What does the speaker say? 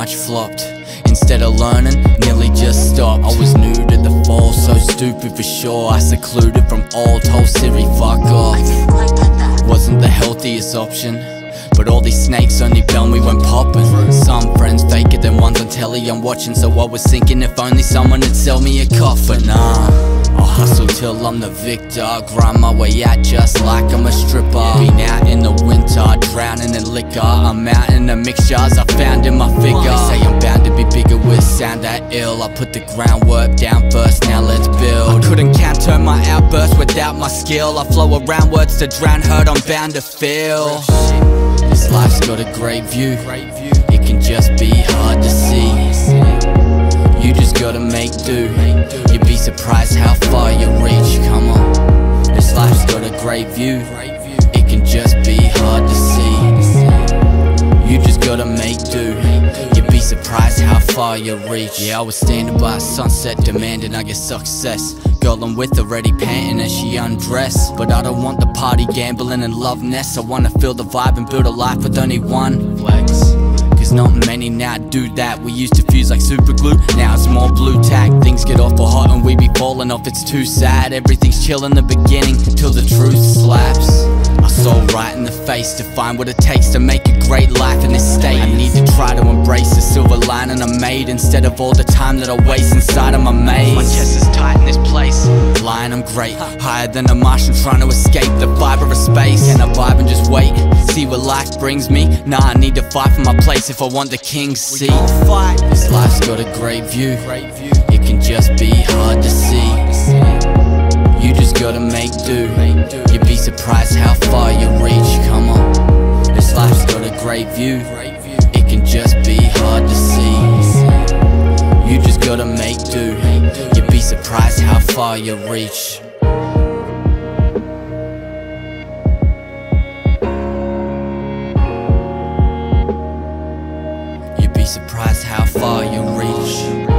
much flopped. Instead of learning, nearly just stopped. I was new to the fall, so stupid for sure. I secluded from all, told Siri, fuck off. Wasn't the healthiest option. But all these snakes only bell me when popping. Some friends fake it, then ones on telly I'm watching. So I was thinking if only someone would sell me a coffin. Nah, hustle till I'm the victor. Grind my way out just like I'm a stripper. Been out in the winter, drowning in liquor. I'm out in the mixtures I found in my figure. They say I'm bound to be bigger with sound that ill. I put the groundwork down first, now let's build. I couldn't counter my outburst without my skill. I flow around words to drown hurt, I'm bound to feel. This life's got a great view. It can just be hard to see. You just gotta make do. Surprised how far you reach. Come on. This life's got a great view. It can just be hard to see. You just gotta make do. You'd be surprised how far you reach. Yeah, I was standing by a sunset, demanding I get success. Girl, I'm with already panting as she undressed. But I don't want the party gambling and love nest. I wanna feel the vibe and build a life with only one flex. Cause not many now do that. We used to fuse like super glue, now it's more blue tack. Things get awful hot and we be falling off, it's too sad. Everything's chill in the beginning till the truth slaps. Our soul right in the face to find what it takes to make a great life in this state. I need to try to embrace the silver lining I made instead of all the time that I waste inside of my maze. My chest is tight in this place. Lying, I'm great. Higher than a Martian trying to escape the fiber of space. Can I vibe and just wait? See what life brings me? Nah, I need to fight for my place if I want the king's seat. This life's got a great view. It can just be hard to see. You just gotta make do. You'd be surprised how far you reach. Come on. This life's got a great view. Surprised how far you reach. You'd be surprised how far you reach.